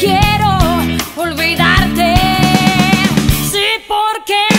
quiero olvidarte. Sí, porque.